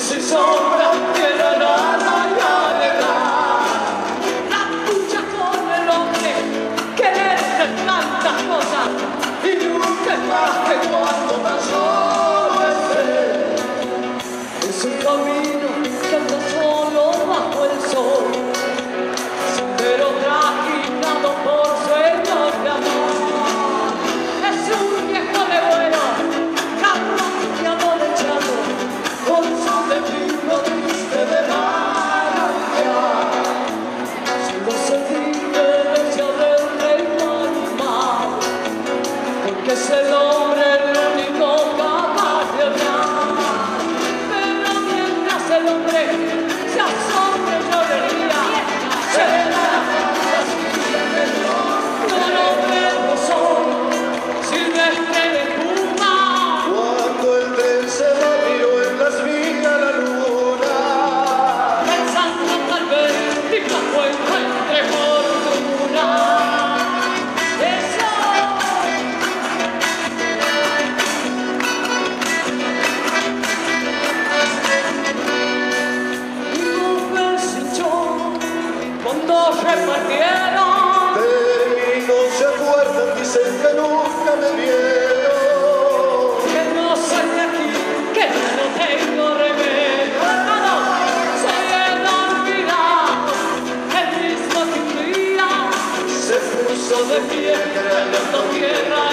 It's is the ground.